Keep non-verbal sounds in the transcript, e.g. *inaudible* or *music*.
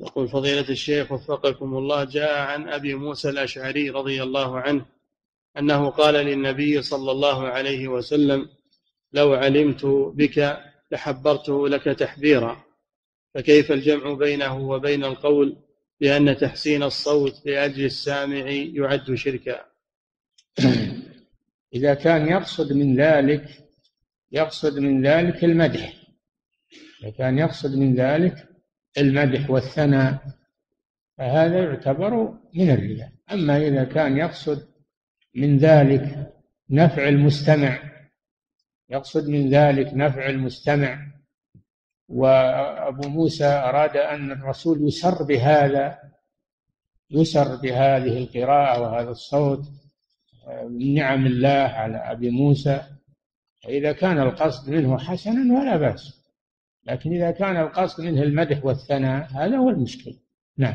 يقول فضيلة الشيخ وفقكم الله جاء عن أبي موسى الأشعري رضي الله عنه أنه قال للنبي صلى الله عليه وسلم لو علمت بك لحبرته لك تحبيرا. فكيف الجمع بينه وبين القول بأن تحسين الصوت لأجل السامع يعد شركا؟ *coughs* إذا كان يقصد من ذلك يقصد من ذلك المدح. إذا كان يقصد من ذلك المدح والثناء فهذا يعتبر من الرياء أما إذا كان يقصد من ذلك نفع المستمع يقصد من ذلك نفع المستمع وأبو موسى أراد أن الرسول يسر بهذا يسر بهذه القراءة وهذا الصوت من نعم الله على أبي موسى فإذا كان القصد منه حسنا ولا بأس. لكن إذا كان القصد منه المدح والثناء هذا هو المشكل نعم.